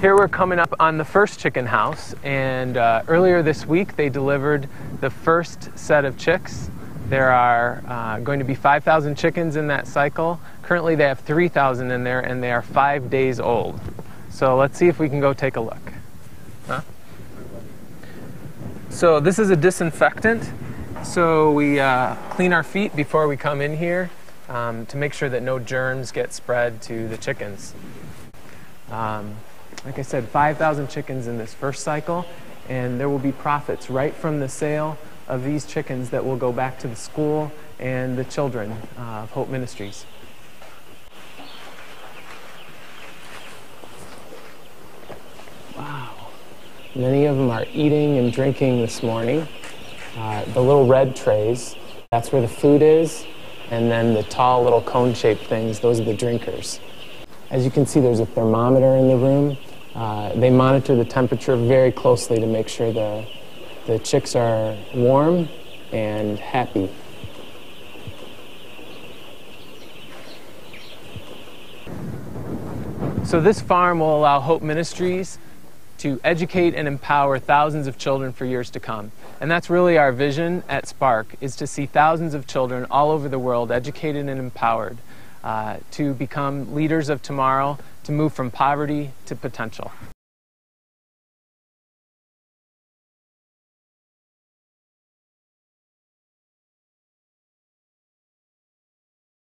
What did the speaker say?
Here we're coming up on the first chicken house, and uh, earlier this week they delivered the first set of chicks. There are uh, going to be 5,000 chickens in that cycle. Currently they have 3,000 in there, and they are five days old. So let's see if we can go take a look. Huh? So this is a disinfectant. So we uh, clean our feet before we come in here um, to make sure that no germs get spread to the chickens. Um, like I said, 5,000 chickens in this first cycle, and there will be profits right from the sale of these chickens that will go back to the school and the children uh, of Hope Ministries. Wow. Many of them are eating and drinking this morning. Uh, the little red trays, that's where the food is, and then the tall little cone shaped things, those are the drinkers. As you can see, there's a thermometer in the room. Uh, they monitor the temperature very closely to make sure the, the chicks are warm and happy. So this farm will allow Hope Ministries to educate and empower thousands of children for years to come. And that's really our vision at Spark, is to see thousands of children all over the world educated and empowered uh, to become leaders of tomorrow, to move from poverty to potential.